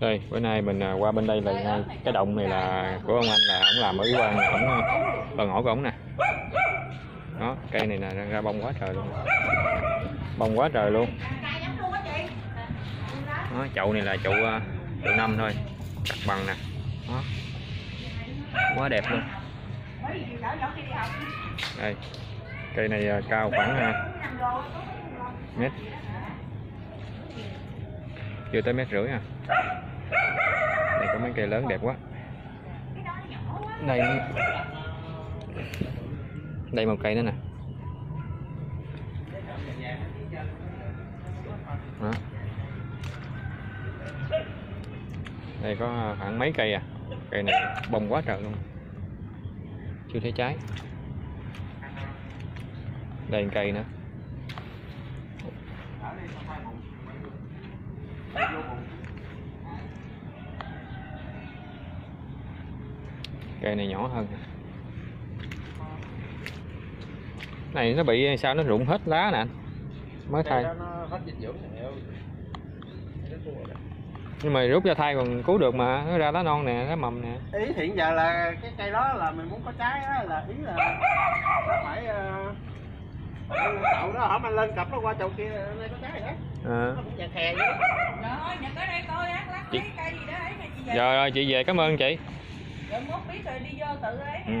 đây bữa nay mình à, qua bên đây là ngay cái động này là của ông anh là ổng làm ở ủy ban ổng à, phần ngõ của ổng nè. Đó cây này nè ra, ra bông quá trời luôn. Bông quá trời luôn. Đó, chậu này là chậu à, chậu năm thôi cắt bằng nè. Đó. Quá đẹp luôn. Đây cây này cao khoảng mét chưa tới mét rưỡi à? Đây có mấy cây lớn đẹp quá. Đây đây một cây nữa nè. Đó. đây có khoảng mấy cây à? Cây này bông quá trời luôn. Chưa thấy trái. Đây một cây nữa cây này nhỏ hơn. Này nó bị sao nó rụng hết lá nè anh? Mới thay Cây đó nó hết dinh dưỡng rồi. nhưng mà rút ra thay còn cứu được mà nó ra lá non nè lá mầm nè. Ý hiện giờ là cái cây đó là mình muốn có trái á là ý là là phải uh, chậu đó. Hổm anh lên cặp nó qua chậu kia đây có trái đó à. nó cũng chà khè vậy Rồi, nhận tới đây coi á, lát lấy cây gì đó ấy hay chị về. rồi rồi chị về cảm ơn chị Rồi mốt biết rồi đi vô tự ấy Ừ.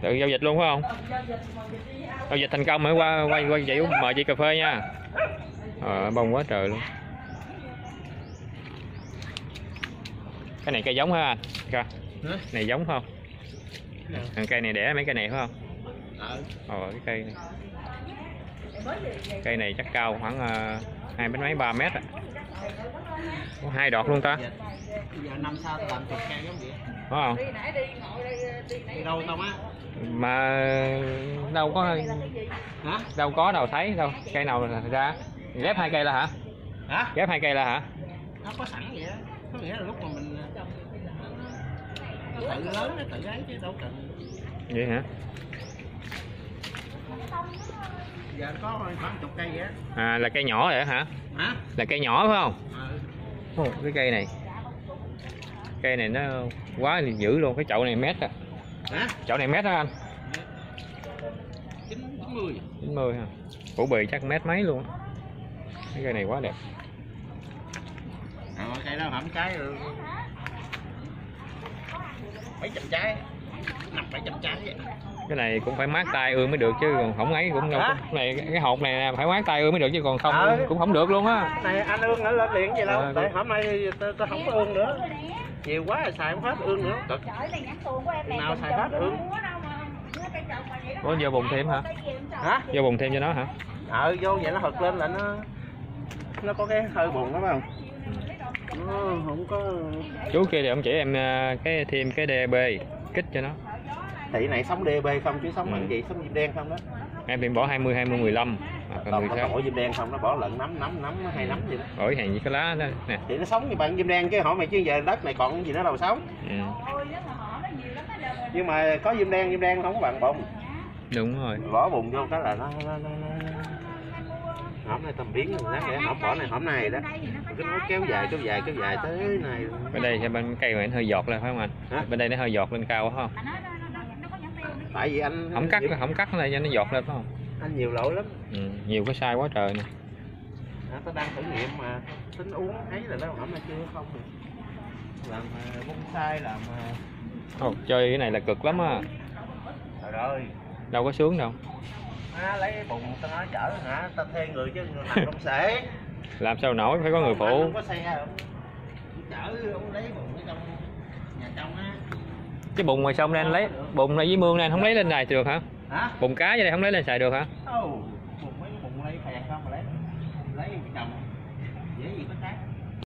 tự giao dịch luôn phải không? Ờ, giao dịch mà dịch đi ao. giao dịch thành công mới qua quay quay chị uống mời chị cà phê nha. Ờ bông quá trời luôn. Cái này cây giống hả anh? Ca. Hả? này giống không? Thằng cây này đẻ mấy cây này phải không? Ờ. Ờ cái cây này. Cây này chắc cao khoảng ờ, hai mét mấy ba mét à. Có hai đọt luôn ta? Giờ, giờ năm sau tôi làm chục cây giống vậy? Phải không? Đi nãy đi ngồi đây đi nãy. đi đâu tao mà đâu có hả? đâu có đâu thấy đâu. Cây nào ra? Ghép hai cây là hả? Hả? Ghép hai cây là hả? Nó có sẵn vậy đó có nghĩa là lúc mà mình nó tự lớn nó tự ấy chứ đâu cần. Vậy hả? Giờ có khoảng chục cây vậy à là cây nhỏ vậy hả? Hả? Là cây nhỏ phải không cái cây này. Cây này nó quá dữ luôn cái chậu này mét á. Hả? Chậu này mét á anh? chín chín mươi 90 ha phủ bì chắc mét mấy luôn cái cây này quá đẹp. Ờ cây đó hổng trái rồi mấy trăm trái. Năm bảy trăm trái vậy cái này cũng phải mát tay ưa mới được chứ còn không ấy cũng đâu cái này cái hộp này nè, phải mát tay ưa mới được chứ còn không Ờ. cũng không được luôn á này anh ương nữa lên liền gì đâu Ờ, tại hôm nay tôi, tôi không có ương nữa nhiều quá rồi xài không hết ương nữa cực. Nào xài hết ương. có đâu mà. Nó cây trồng mà vậy đó. Ủa, vô bùng thêm hả? Hả vô bùng thêm cho nó hả ờ vô vậy nó hực lên là nó nó có cái hơi buồn đó phải không nó không có chú kia thì ông chỉ em à, cái thêm cái DB kích cho nó thị này sống DB không chứ sống Ừ. gì? Sống diêm đen không đó. Em thì bỏ 20 20 15 à, còn còn 10 nó khác bỏ diêm đen không nó bỏ lợn nấm nấm nấm hay nấm gì đó. Đổi hàng với cái lá đó nè. Thì nó sống như bạn diêm đen chứ hỏi mày chứ giờ đất này còn gì nữa đâu sống. Ừ. Nó nó nhưng mà có diêm đen diêm đen không có bằng bụng. Đúng rồi. Bỏ bùn vô cái là nó nó nó, nó... hổm này tầm biến rồi đó hổm bỏ này hổm này đó. Cái nó kéo dài kéo dài kéo dài tới này bên đây bên cây này nó hơi giọt lên phải không anh? Hả? bên đây nó hơi giọt lên cao phải không tại vì anh không cắt không cắt này cho nó giọt lên phải không? Anh nhiều lỗi lắm. Ừ. nhiều cái sai quá trời nè. À, tao đang thử nghiệm mà tính uống ấy là nó hổm là chưa không làm uh, bonsai làm uh... Ồ, chơi cái này là cực lắm á. Trời ơi. Đâu có sướng đâu. À, lấy bùn tao nói chở hả? Tao thuê người chứ người nằm trong sể. Làm sao nổi phải có người phụ. Không có xe không? Chở ông lấy bùn ở trong nhà trong á cái bùn ngoài sông này anh lấy? Bùn này với mương này anh không lấy lên này được hả? Hả? Bùn cá dưới đây không lấy lên xài được hả